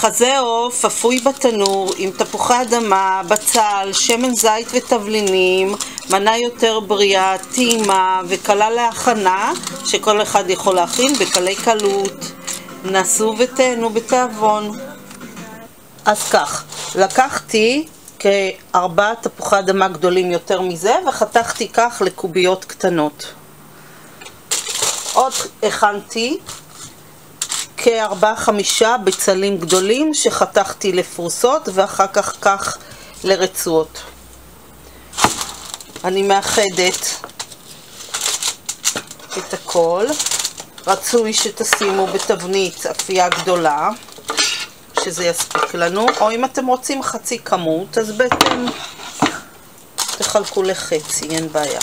חזה עוף אפוי בתנור עם תפוחי אדמה, בצל, שמן זית ותבלינים, מנה יותר בריאה, טעימה וקלה להכנה, שכל אחד יכול להכין בקלי קלות. נסו ותהנו בתיאבון. אז כך, לקחתי כארבעה תפוחי אדמה גדולים יותר מזה וחתכתי כך לקוביות קטנות. עוד הכנתי כארבעה-חמישה בצלים גדולים שחתכתי לפרוסות ואחר כך כך לרצועות. אני מאחדת את הכל. רצוי שתשימו בתבנית אפייה גדולה, שזה יספיק לנו, או אם אתם רוצים חצי כמות, אז בעצם תחלקו לחצי, אין בעיה.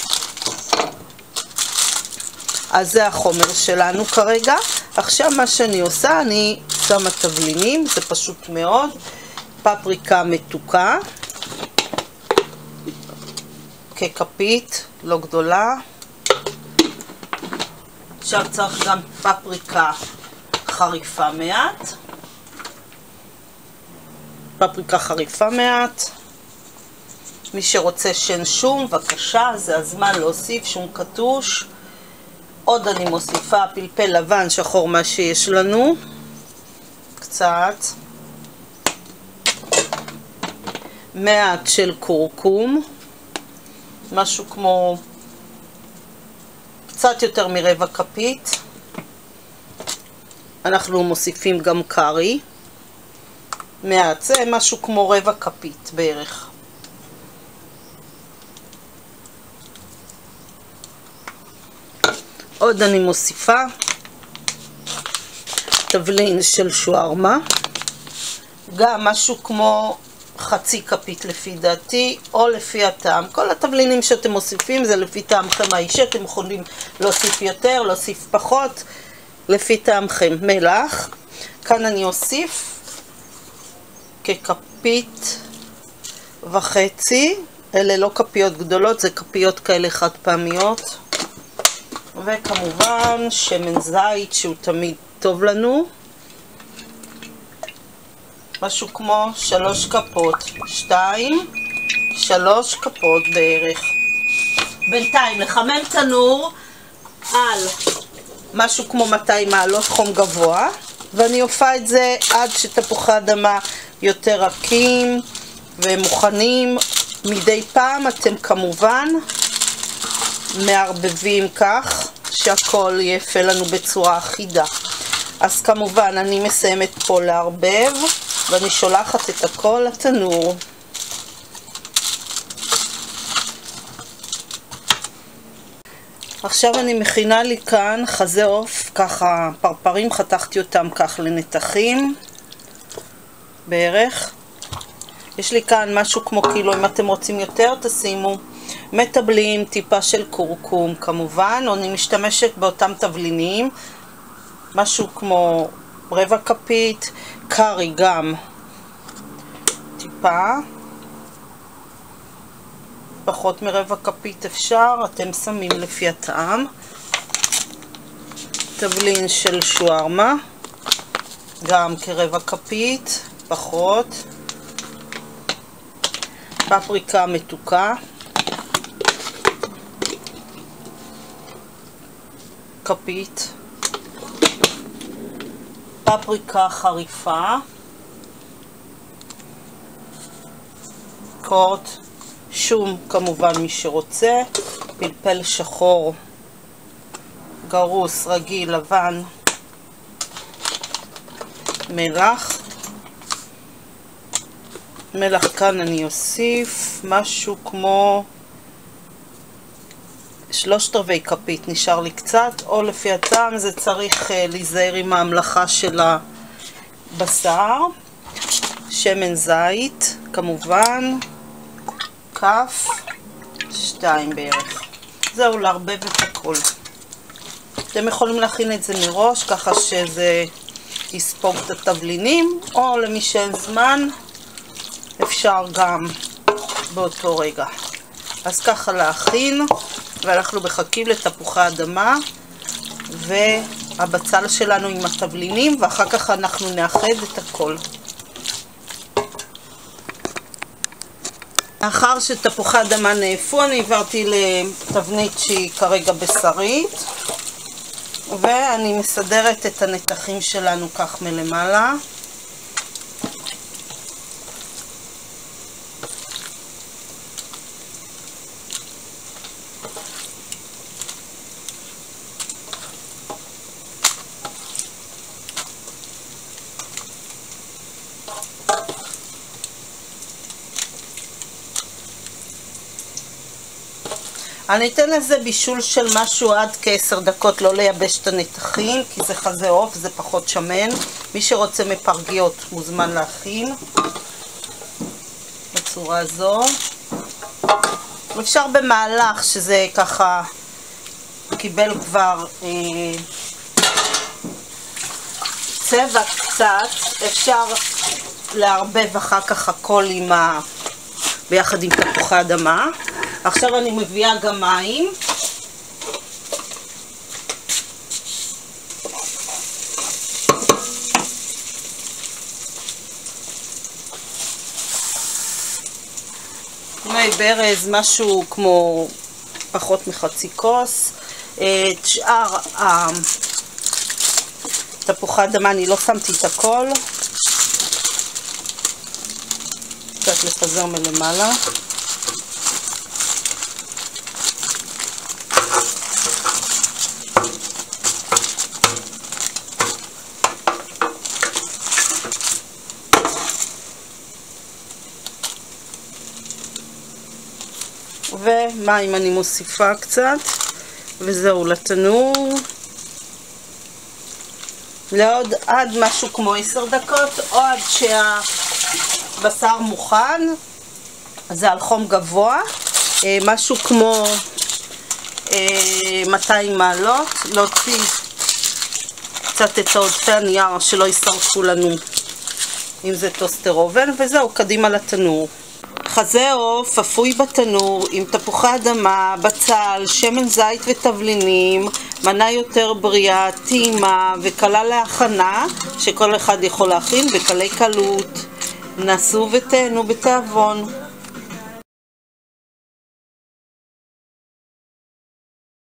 אז זה החומר שלנו כרגע. עכשיו מה שאני עושה, אני שמה תבלינים, זה פשוט מאוד. פפריקה מתוקה, ככפית, לא גדולה. עכשיו צריך גם פפריקה חריפה מעט. פפריקה חריפה מעט. מי שרוצה שן שום, בבקשה, זה הזמן להוסיף שום קטוש. עוד אני מוסיפה פלפל לבן שחור מה שיש לנו, קצת, מעט של קורקום, משהו כמו קצת יותר מרבע כפית, אנחנו מוסיפים גם קארי, מעט, זה משהו כמו רבע כפית בערך. עוד אני מוסיפה תבלין של שווארמה, גם משהו כמו חצי כפית לפי דעתי, או לפי הטעם. כל התבלינים שאתם מוסיפים זה לפי טעמכם האישי, אתם יכולים להוסיף יותר, להוסיף פחות, לפי טעמכם. מלח, כאן אני אוסיף ככפית וחצי, אלה לא כפיות גדולות, זה כפיות כאלה חד פעמיות. וכמובן שמן זית שהוא תמיד טוב לנו. משהו כמו שלוש כפות, שתיים, שלוש כפות בערך. בינתיים לחמם תנור על משהו כמו 200 מעלות חום גבוה, ואני אופה את זה עד שתפוחי אדמה יותר רכים ומוכנים. מדי פעם אתם כמובן מערבבים כך שהכל יפה לנו בצורה אחידה. אז כמובן אני מסיימת פה לערבב ואני שולחת את הכל לתנור. עכשיו אני מכינה לי כאן חזה עוף, ככה פרפרים, חתכתי אותם כך לנתחים בערך. יש לי כאן משהו כמו קילו, אם אתם רוצים יותר תשימו. מטבלים, טיפה של קורקום כמובן, אני משתמשת באותם תבלינים, משהו כמו רבע כפית, קארי גם. טיפה, פחות מרבע כפית אפשר, אתם שמים לפי הטעם, תבלין של שווארמה, גם כרבע כפית, פחות, פפריקה מתוקה, כפית, פפריקה חריפה, קורט, שום כמובן מי שרוצה, פלפל שחור, גרוס, רגיל, לבן, מלח, מלח כאן אני אוסיף משהו כמו שלושת רבעי כפית נשאר לי קצת, או לפי הטעם זה צריך uh, להיזהר עם ההמלכה של הבשר. שמן זית, כמובן, כף, שתיים בערך. זהו, לערבב את הכל. אתם יכולים להכין את זה מראש, ככה שזה יספוג את התבלינים, או למי שאין זמן, אפשר גם באותו רגע. אז ככה להכין. ואנחנו מחכים לתפוחי אדמה והבצל שלנו עם התבלינים, ואחר כך אנחנו נאחד את הכל. לאחר שתפוחי אדמה נאפו, אני העברתי לתבנית שהיא כרגע בשרית, ואני מסדרת את הנתחים שלנו כך מלמעלה. אני אתן לזה בישול של משהו עד כעשר דקות, לא לייבש את הנתחים, כי זה חזה עוף, זה פחות שמן. מי שרוצה מפרגיות מוזמן להכין בצורה הזו. אפשר במהלך שזה ככה קיבל כבר אה, צבע קצת, אפשר לערבב אחר כך הכל עם ה... ביחד עם תפוחי אדמה. עכשיו אני מביאה גם מים. מי ברז, משהו כמו פחות מחצי כוס. את שאר תפוחי אדמה אני לא שמתי את הכל. קצת לפזר מלמעלה. ומים אני מוסיפה קצת, וזהו לתנור. לעוד עד משהו כמו עשר דקות, או עד שהבשר מוכן, זה על חום גבוה, אה, משהו כמו 200 אה, מעלות, להוציא קצת את העודפי הנייר שלא יישרפו לנו אם זה טוסטר אובן, וזהו, קדימה לתנור. חזה עוף אפוי בתנור עם תפוחי אדמה, בצל, שמן זית ותבלינים, מנה יותר בריאה, טעימה וקלה להכנה שכל אחד יכול להכין בקלי קלות. נסו ותהנו בתיאבון.